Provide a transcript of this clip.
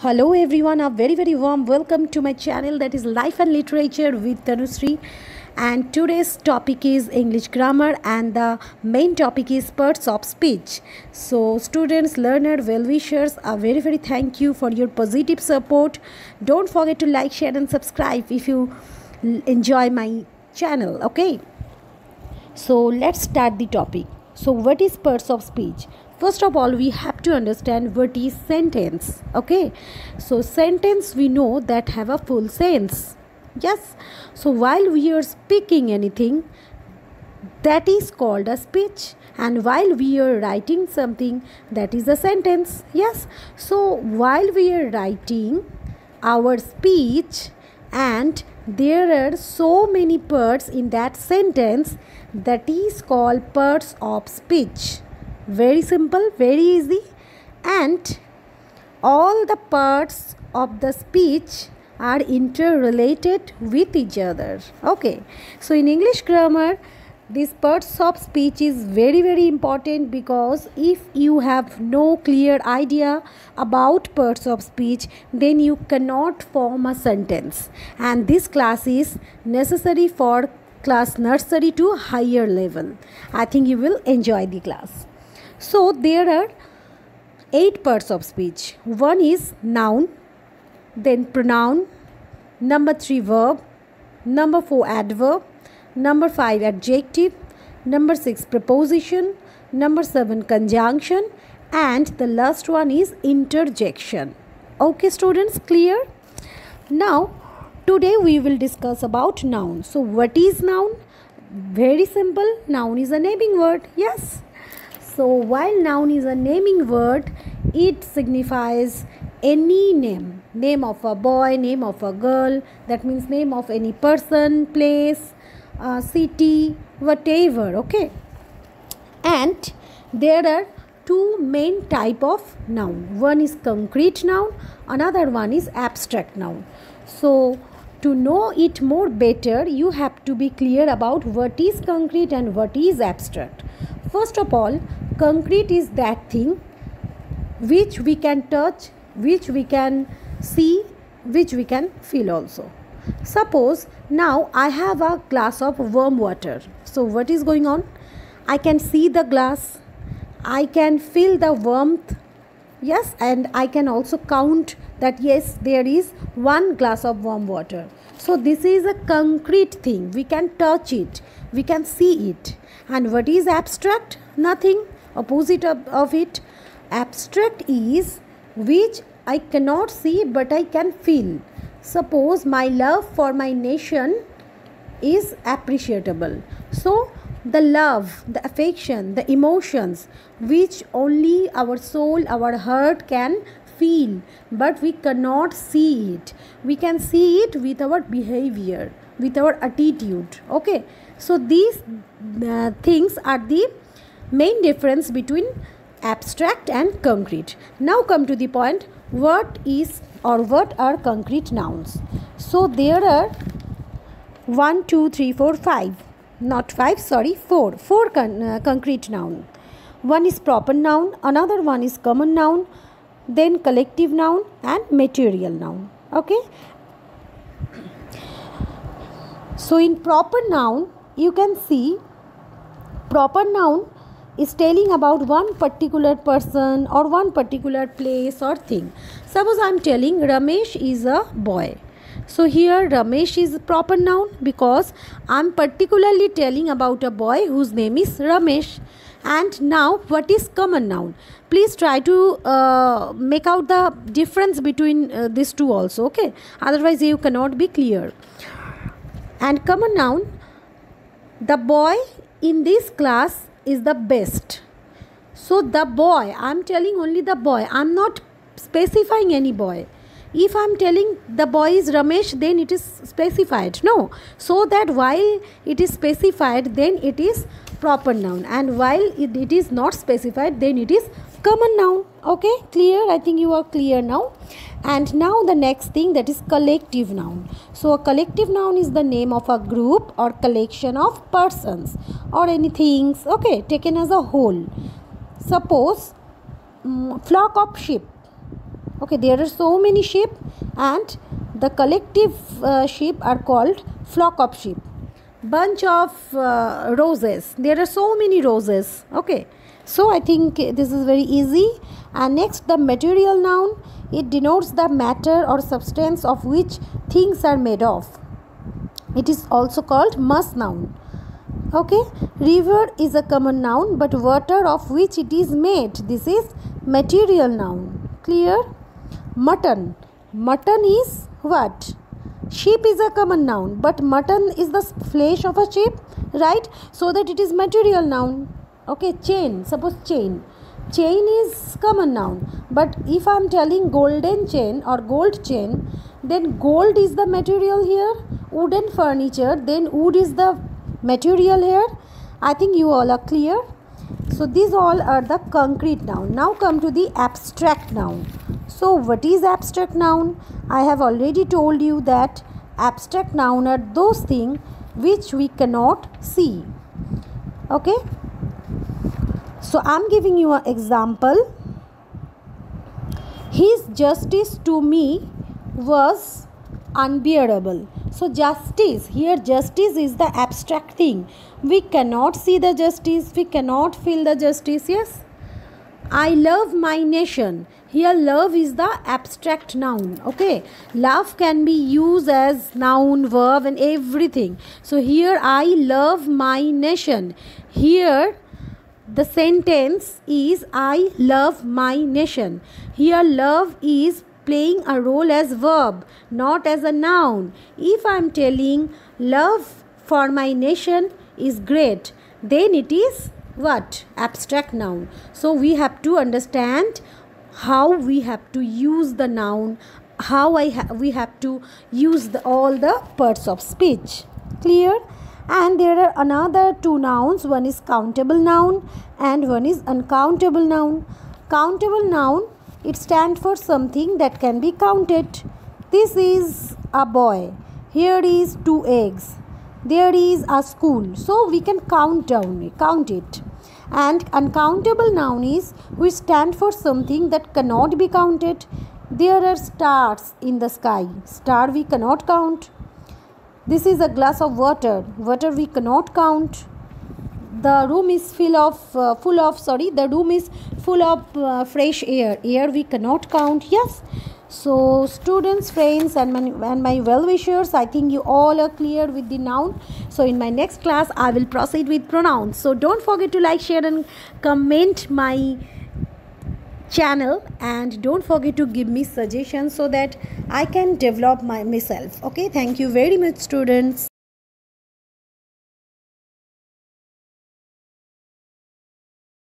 Hello everyone, a very very warm welcome to my channel that is Life and Literature with Tanushree. And today's topic is English grammar and the main topic is parts of speech. So students, learners, well-wishers, a very very thank you for your positive support. Don't forget to like, share and subscribe if you enjoy my channel. Okay. So let's start the topic. So what is parts of speech? First of all, we have to understand what is sentence. Okay. So sentence we know that have a full sense. Yes. So while we are speaking anything, that is called a speech and while we are writing something that is a sentence yes so while we are writing our speech and there are so many parts in that sentence that is called parts of speech very simple very easy. And all the parts of the speech are interrelated with each other. Okay. So in english grammar this parts of speech is very very important because if you have no clear idea about parts of speech then you cannot form a sentence. And this class is necessary for class nursery to higher level. I think you will enjoy the class so there are eight parts of speech. One is noun then pronoun number 3 verb number 4 adverb number 5 adjective number 6 preposition number 7 conjunction and the last one is interjection. Okay students clear? Now today we will discuss about noun. So what is noun? Very simple. Noun is a naming word. Yes so while noun is a naming word it signifies any name. Name of a boy name of a girl that means name of any person place uh, city whatever okay? And there are two main type of noun. One is concrete noun another one is abstract noun. So to know it more better you have to be clear about what is concrete and what is abstract first of all concrete is that thing which we can touch which we can see which we can feel also. Suppose now i have a glass of warm water. So what is going on? I can see the glass. I can feel the warmth. Yes and i can also count that yes there is one glass of warm water. So this is a concrete thing. We can touch it. We can see it and what is abstract? Nothing. Opposite of, of it. Abstract is which i cannot see but i can feel. Suppose my love for my nation is appreciable. So the love the affection the emotions which only our soul our heart can feel but we cannot see it. We can see it with our behavior with our attitude okay? So these uh, things are the main difference between abstract and concrete. Now come to the point what is or what are concrete nouns? So there are 1 2 3 4 5 not 5 sorry 4 4 con- uh, concrete noun. One is proper noun another one is common noun then collective noun and material noun okay so in proper noun you can see proper noun is telling about one particular person or one particular place or thing. Suppose i am telling ramesh is a boy. So here ramesh is proper noun because i am particularly telling about a boy whose name is ramesh. And now what is common noun? Please try to uh, make out the difference between uh, these two also okay? Otherwise you cannot be clear and common noun the boy in this class is the best. So the boy i'm telling only the boy. I'm not specifying any boy. If i'm telling the boy is ramesh then it is specified. No. So that while it is specified then it is proper noun. And while it, it is not specified then it is common noun okay? Clear? I think you are clear now. And now the next thing that is collective noun. So a collective noun is the name of a group or collection of persons or any things okay taken as a whole. Suppose um, flock of sheep. Okay there are so many sheep and the collective uh, sheep are called flock of sheep. Bunch of uh, roses. There are so many roses okay so i think this is very easy. And next the material noun it denotes the matter or substance of which things are made of. It is also called mass noun. Okay? River is a common noun but water of which it is made this is material noun. Clear? Mutton. Mutton is what? Sheep is a common noun but mutton is the flesh of a sheep right? So that it is material noun okay chain. Suppose chain. Chain is common noun. But if i am telling golden chain or gold chain then gold is the material here. Wooden furniture then wood is the material here. I think you all are clear. So these all are the concrete noun. Now come to the abstract noun. So what is abstract noun? I have already told you that abstract noun are those things which we cannot see. Okay so i'm giving you an example. His justice to me was unbearable. So justice here justice is the abstract thing. We cannot see the justice we cannot feel the justice yes? I love my nation. Here love is the abstract noun okay? Love can be used as noun verb and everything. So here i love my nation. Here the sentence is i love my nation here love is playing a role as verb, not as a noun. If I am telling love for my nation is great, then it is what? Abstract noun. So we have to understand how we have to use the noun, how I ha we have to use the, all the parts of speech. Clear? And there are another two nouns. One is countable noun and one is uncountable noun. Countable noun it stands for something that can be counted. This is a boy. Here is two eggs. There is a school. So we can count down, count it. And uncountable noun is we stand for something that cannot be counted. There are stars in the sky. Star we cannot count. This is a glass of water. Water we cannot count. The room is full of uh, full of sorry the room is full of uh, fresh air. Air we cannot count yes. So students friends and my, and my well wishers i think you all are clear with the noun. So in my next class i will proceed with pronouns. So don't forget to like share and comment my channel and don't forget to give me suggestions so that i can develop my myself. Okay? Thank you very much students